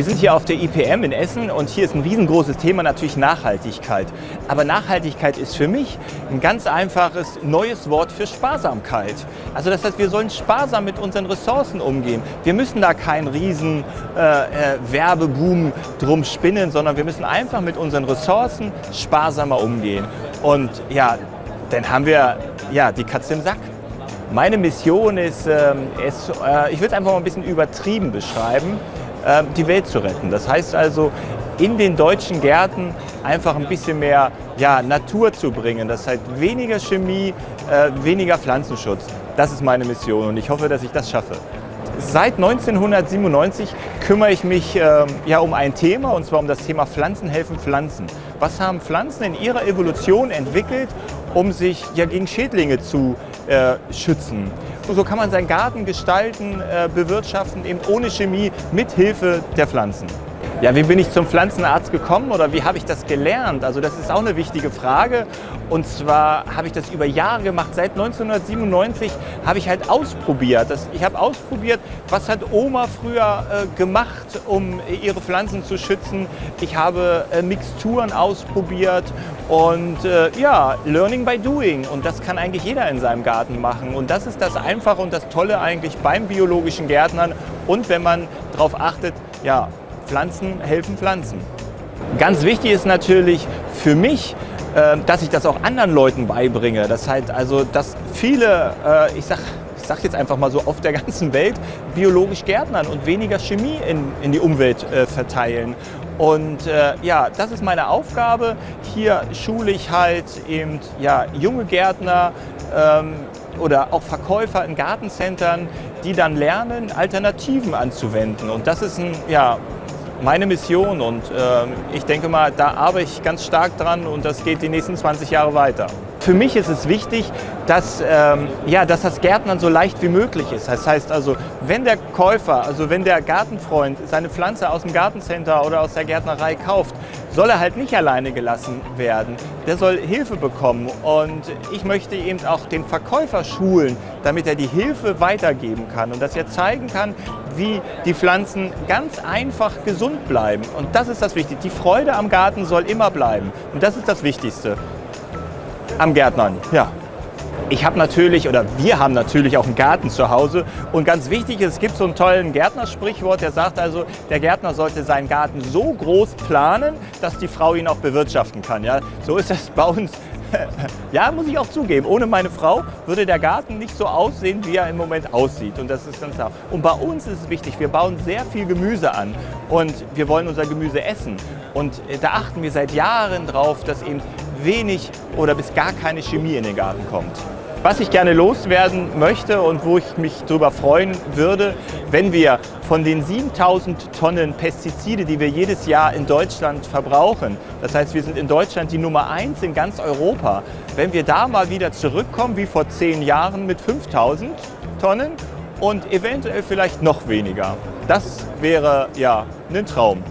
Wir sind hier auf der IPM in Essen und hier ist ein riesengroßes Thema natürlich Nachhaltigkeit. Aber Nachhaltigkeit ist für mich ein ganz einfaches neues Wort für Sparsamkeit. Also das heißt, wir sollen sparsam mit unseren Ressourcen umgehen. Wir müssen da keinen riesen äh, äh, Werbeboom drum spinnen, sondern wir müssen einfach mit unseren Ressourcen sparsamer umgehen. Und ja, dann haben wir ja, die Katze im Sack. Meine Mission ist, ähm, es, äh, ich will es einfach mal ein bisschen übertrieben beschreiben, äh, die Welt zu retten. Das heißt also, in den deutschen Gärten einfach ein bisschen mehr ja, Natur zu bringen. Das heißt weniger Chemie, äh, weniger Pflanzenschutz. Das ist meine Mission und ich hoffe, dass ich das schaffe. Seit 1997 kümmere ich mich äh, ja, um ein Thema, und zwar um das Thema Pflanzen helfen Pflanzen. Was haben Pflanzen in ihrer Evolution entwickelt, um sich ja, gegen Schädlinge zu äh, schützen? So kann man seinen Garten gestalten, äh, bewirtschaften, eben ohne Chemie, mit Hilfe der Pflanzen. Ja, wie bin ich zum Pflanzenarzt gekommen oder wie habe ich das gelernt? Also das ist auch eine wichtige Frage. Und zwar habe ich das über Jahre gemacht. Seit 1997 habe ich halt ausprobiert. Ich habe ausprobiert, was hat Oma früher äh, gemacht, um ihre Pflanzen zu schützen. Ich habe äh, Mixturen ausprobiert und äh, ja, Learning by Doing. Und das kann eigentlich jeder in seinem Garten machen. Und das ist das Einfache und das Tolle eigentlich beim biologischen Gärtnern. Und wenn man darauf achtet, ja, Pflanzen helfen Pflanzen. Ganz wichtig ist natürlich für mich, äh, dass ich das auch anderen Leuten beibringe. Das heißt also, dass viele, äh, ich sag, ich sag jetzt einfach mal so, auf der ganzen Welt biologisch gärtnern und weniger Chemie in, in die Umwelt äh, verteilen. Und äh, ja, das ist meine Aufgabe. Hier schule ich halt eben ja, junge Gärtner ähm, oder auch Verkäufer in Gartencentern, die dann lernen, Alternativen anzuwenden. Und das ist ein ja, meine Mission und äh, ich denke mal, da arbeite ich ganz stark dran und das geht die nächsten 20 Jahre weiter. Für mich ist es wichtig, dass, ähm, ja, dass das Gärtnern so leicht wie möglich ist. Das heißt also, wenn der Käufer, also wenn der Gartenfreund seine Pflanze aus dem Gartencenter oder aus der Gärtnerei kauft, soll er halt nicht alleine gelassen werden. Der soll Hilfe bekommen und ich möchte eben auch den Verkäufer schulen, damit er die Hilfe weitergeben kann und dass er zeigen kann, wie die Pflanzen ganz einfach gesund bleiben. Und das ist das Wichtige. Die Freude am Garten soll immer bleiben. Und das ist das Wichtigste am Gärtnern. Ja. Ich habe natürlich, oder wir haben natürlich auch einen Garten zu Hause. Und ganz wichtig ist, es gibt so einen tollen Gärtnersprichwort, der sagt also, der Gärtner sollte seinen Garten so groß planen, dass die Frau ihn auch bewirtschaften kann. Ja? So ist das bei uns ja, muss ich auch zugeben. Ohne meine Frau würde der Garten nicht so aussehen, wie er im Moment aussieht. Und das ist ganz klar. Und bei uns ist es wichtig, wir bauen sehr viel Gemüse an und wir wollen unser Gemüse essen. Und äh, da achten wir seit Jahren drauf, dass eben wenig oder bis gar keine Chemie in den Garten kommt. Was ich gerne loswerden möchte und wo ich mich darüber freuen würde, wenn wir von den 7000 Tonnen Pestizide, die wir jedes Jahr in Deutschland verbrauchen, das heißt, wir sind in Deutschland die Nummer eins in ganz Europa, wenn wir da mal wieder zurückkommen wie vor zehn Jahren mit 5000 Tonnen und eventuell vielleicht noch weniger. Das wäre ja ein Traum.